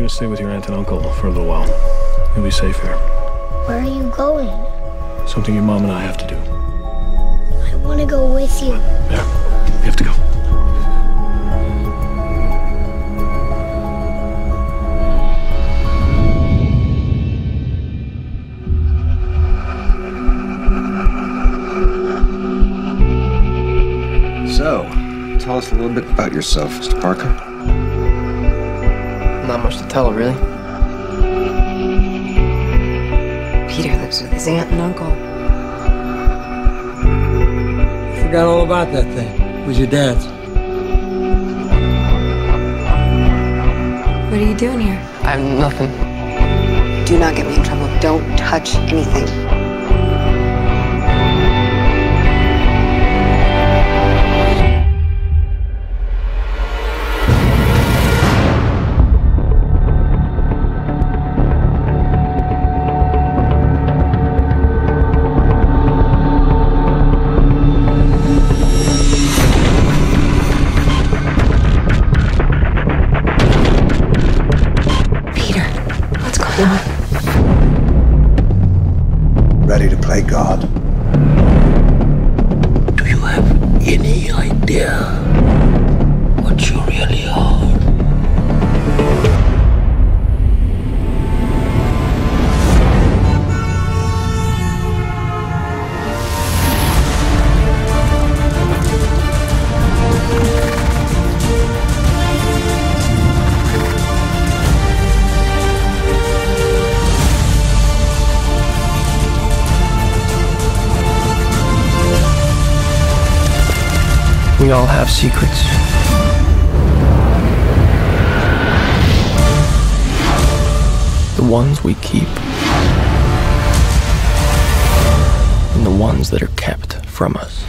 gonna stay with your aunt and uncle for a little while. You'll be safe here. Where are you going? Something your mom and I have to do. I want to go with you. Yeah, we have to go. So, tell us a little bit about yourself, Mr. Parker. Not much to tell, really. Peter lives with his aunt and uncle. I Forgot all about that thing. It was your dad's. What are you doing here? I'm nothing. Do not get me in trouble. Don't touch anything. Ready to play God? We all have secrets. The ones we keep. And the ones that are kept from us.